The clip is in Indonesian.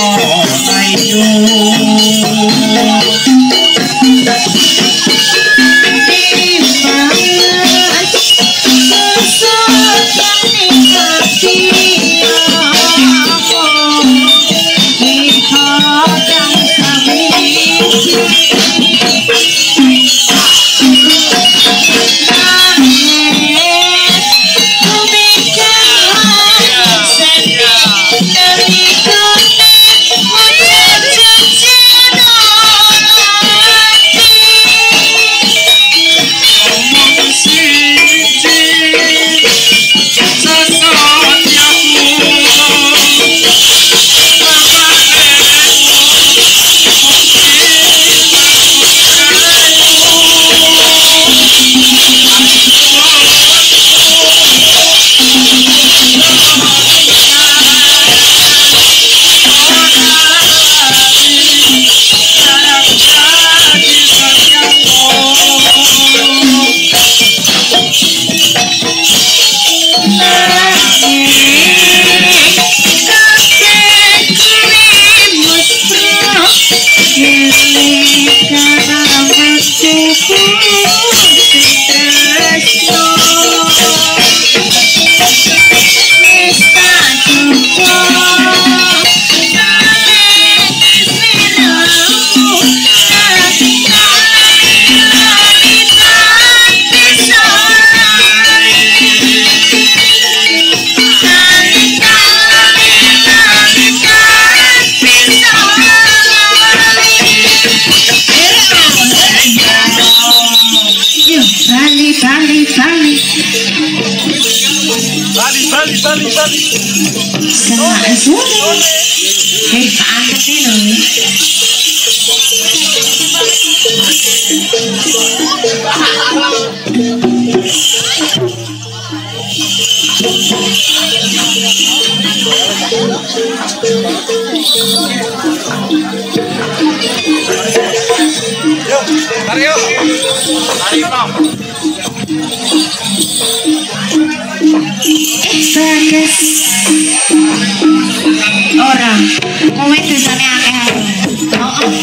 cỏ tay chuông you. Bali, Bali, Bali. Bali, Bali, Bali, Bali. Sama Azuri. Hei, Pak Antino. Yuk, mari yuk. Sanes ora kowe desane akeh heeh